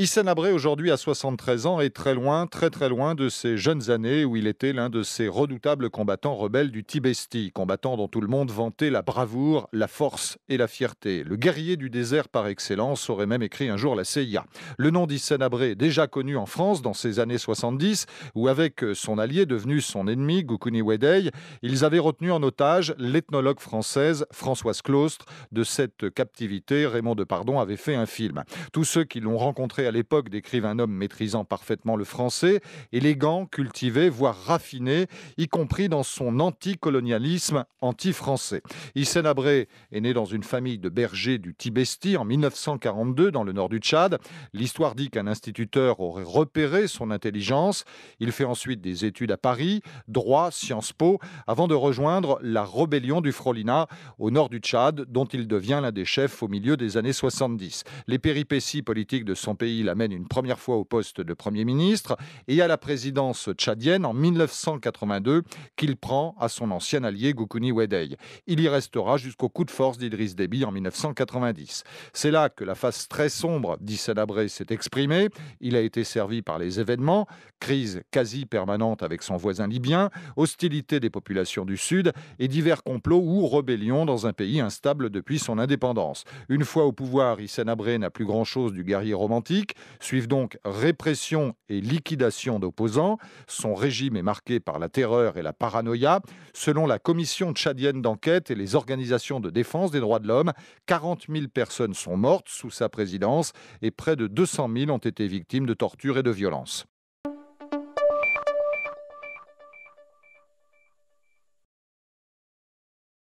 Hissène Abré, aujourd'hui à 73 ans, est très loin, très très loin de ces jeunes années où il était l'un de ces redoutables combattants rebelles du Tibesti, combattants dont tout le monde vantait la bravoure, la force et la fierté. Le guerrier du désert par excellence aurait même écrit un jour la CIA. Le nom d'Hissène Abré, déjà connu en France dans ces années 70, où avec son allié devenu son ennemi, Goukouni Wedey, ils avaient retenu en otage l'ethnologue française Françoise Claustre. De cette captivité, Raymond Depardon avait fait un film. Tous ceux qui l'ont rencontré à l'époque décrivent un homme maîtrisant parfaitement le français, élégant, cultivé, voire raffiné, y compris dans son anticolonialisme anti-français. Hissène Abré est né dans une famille de bergers du Tibesti en 1942 dans le nord du Tchad. L'histoire dit qu'un instituteur aurait repéré son intelligence. Il fait ensuite des études à Paris, droit, Sciences Po, avant de rejoindre la rébellion du Frolina au nord du Tchad, dont il devient l'un des chefs au milieu des années 70. Les péripéties politiques de son pays il amène une première fois au poste de Premier ministre et à la présidence tchadienne en 1982 qu'il prend à son ancien allié Goukouni Wedey. Il y restera jusqu'au coup de force d'Idriss Déby en 1990. C'est là que la face très sombre d'Hissène Abré s'est exprimée. Il a été servi par les événements, crise quasi permanente avec son voisin libyen, hostilité des populations du Sud et divers complots ou rébellions dans un pays instable depuis son indépendance. Une fois au pouvoir, Hissène Abré n'a plus grand-chose du guerrier romantique. Suivent donc répression et liquidation d'opposants. Son régime est marqué par la terreur et la paranoïa. Selon la commission tchadienne d'enquête et les organisations de défense des droits de l'homme, 40 000 personnes sont mortes sous sa présidence et près de 200 000 ont été victimes de tortures et de violences.